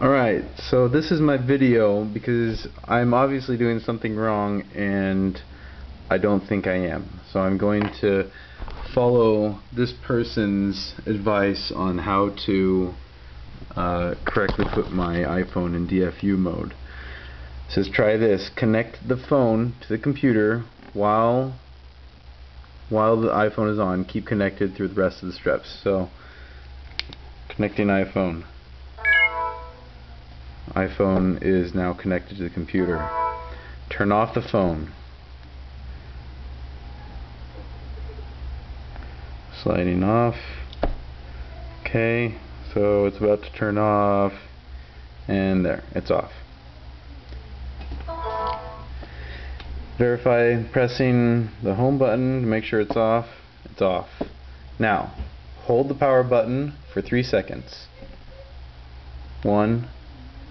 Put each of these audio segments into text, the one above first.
Alright, so this is my video because I'm obviously doing something wrong and I don't think I am. So I'm going to follow this person's advice on how to uh, correctly put my iPhone in DFU mode. It says try this, connect the phone to the computer while while the iPhone is on, keep connected through the rest of the steps. So connecting iPhone iPhone is now connected to the computer. Turn off the phone. Sliding off. Okay, so it's about to turn off. And there, it's off. Verify pressing the home button to make sure it's off. It's off. Now, hold the power button for three seconds. One,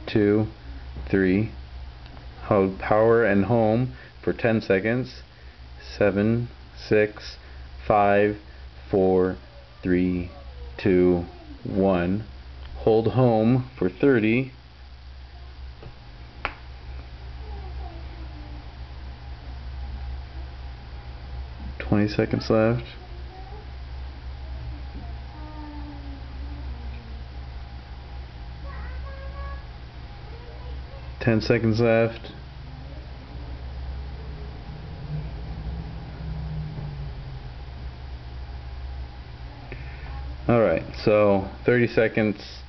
two, three. Hold power and home for 10 seconds. Seven, six, five, four, three, two, one. Hold home for 30. Twenty seconds left. 10 seconds left. Alright, so 30 seconds,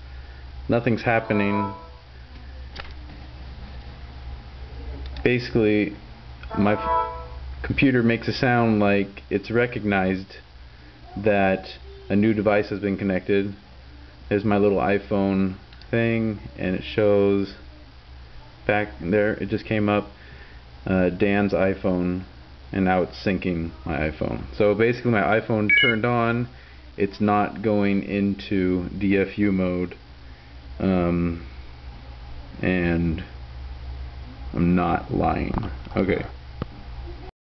nothing's happening. Basically, my computer makes a sound like it's recognized that a new device has been connected. There's my little iPhone thing, and it shows back there it just came up uh, Dan's iPhone and now it's syncing my iPhone. So basically my iPhone turned on it's not going into DFU mode um, and I'm not lying. Okay